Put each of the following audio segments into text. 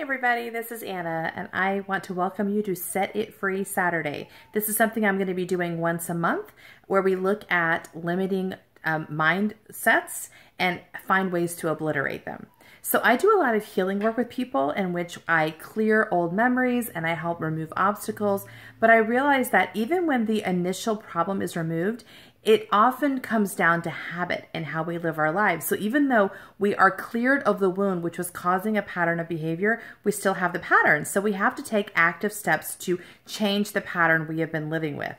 everybody, this is Anna, and I want to welcome you to Set It Free Saturday. This is something I'm going to be doing once a month where we look at limiting um, mindsets and find ways to obliterate them. So I do a lot of healing work with people in which I clear old memories and I help remove obstacles. But I realize that even when the initial problem is removed, it often comes down to habit and how we live our lives. So even though we are cleared of the wound, which was causing a pattern of behavior, we still have the pattern. So we have to take active steps to change the pattern we have been living with.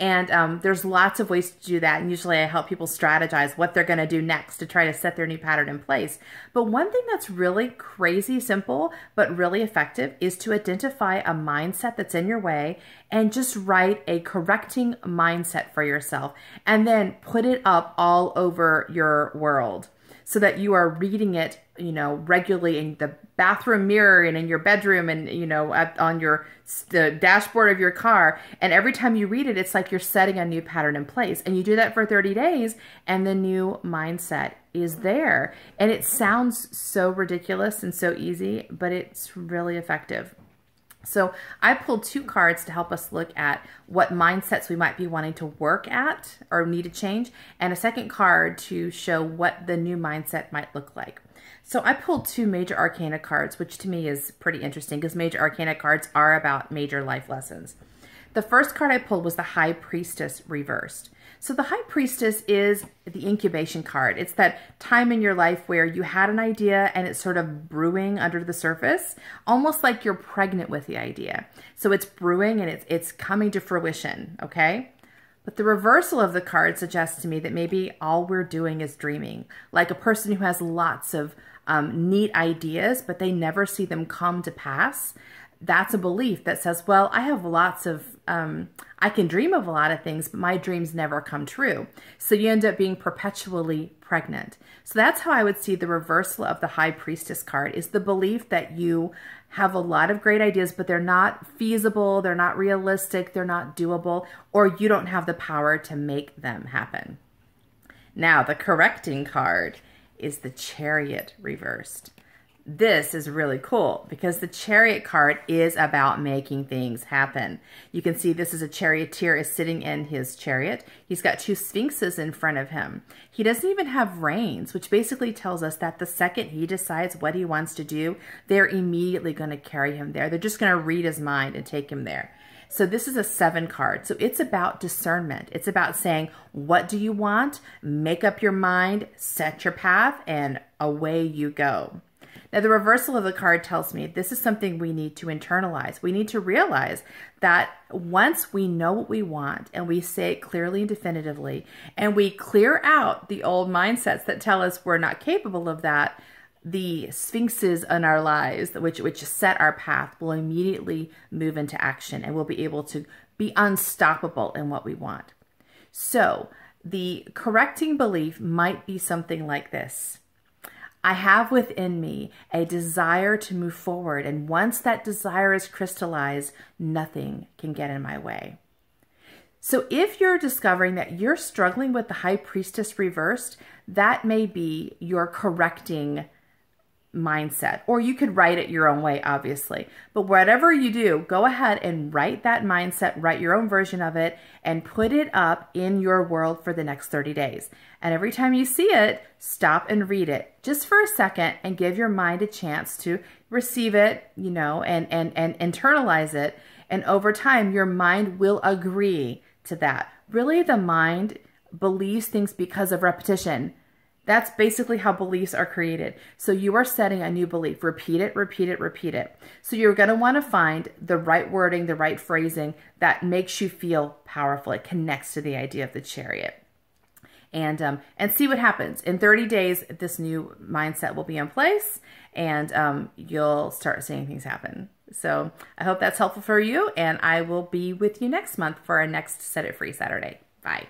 And um, there's lots of ways to do that. And usually I help people strategize what they're going to do next to try to set their new pattern in place. But one thing that's really crazy simple, but really effective is to identify a mindset that's in your way and just write a correcting mindset for yourself and then put it up all over your world so that you are reading it, you know, regularly in the bathroom mirror and in your bedroom and, you know, at, on your the dashboard of your car. And every time you read it, it's like you're setting a new pattern in place. And you do that for 30 days and the new mindset is there. And it sounds so ridiculous and so easy, but it's really effective. So I pulled two cards to help us look at what mindsets we might be wanting to work at or need to change, and a second card to show what the new mindset might look like. So I pulled two major arcana cards, which to me is pretty interesting because major arcana cards are about major life lessons. The first card I pulled was the High Priestess reversed. So the High Priestess is the incubation card. It's that time in your life where you had an idea and it's sort of brewing under the surface, almost like you're pregnant with the idea. So it's brewing and it's, it's coming to fruition, okay? But the reversal of the card suggests to me that maybe all we're doing is dreaming, like a person who has lots of um, neat ideas, but they never see them come to pass that's a belief that says, well, I have lots of, um, I can dream of a lot of things, but my dreams never come true. So you end up being perpetually pregnant. So that's how I would see the reversal of the high priestess card is the belief that you have a lot of great ideas, but they're not feasible, they're not realistic, they're not doable, or you don't have the power to make them happen. Now, the correcting card is the chariot reversed this is really cool because the chariot card is about making things happen. You can see this is a charioteer is sitting in his chariot. He's got two sphinxes in front of him. He doesn't even have reins, which basically tells us that the second he decides what he wants to do, they're immediately going to carry him there. They're just going to read his mind and take him there. So this is a seven card. So it's about discernment. It's about saying, what do you want? Make up your mind, set your path, and away you go. Now, the reversal of the card tells me this is something we need to internalize. We need to realize that once we know what we want and we say it clearly and definitively, and we clear out the old mindsets that tell us we're not capable of that, the sphinxes in our lives, which, which set our path, will immediately move into action and we'll be able to be unstoppable in what we want. So, the correcting belief might be something like this. I have within me a desire to move forward, and once that desire is crystallized, nothing can get in my way. So, if you're discovering that you're struggling with the high priestess reversed, that may be your correcting mindset. Or you could write it your own way, obviously. But whatever you do, go ahead and write that mindset, write your own version of it, and put it up in your world for the next 30 days. And every time you see it, stop and read it just for a second and give your mind a chance to receive it, you know, and, and, and internalize it. And over time, your mind will agree to that. Really, the mind believes things because of repetition that's basically how beliefs are created. So you are setting a new belief. Repeat it, repeat it, repeat it. So you're going to want to find the right wording, the right phrasing that makes you feel powerful. It connects to the idea of the chariot. And, um, and see what happens. In 30 days, this new mindset will be in place and um, you'll start seeing things happen. So I hope that's helpful for you and I will be with you next month for our next Set It Free Saturday. Bye.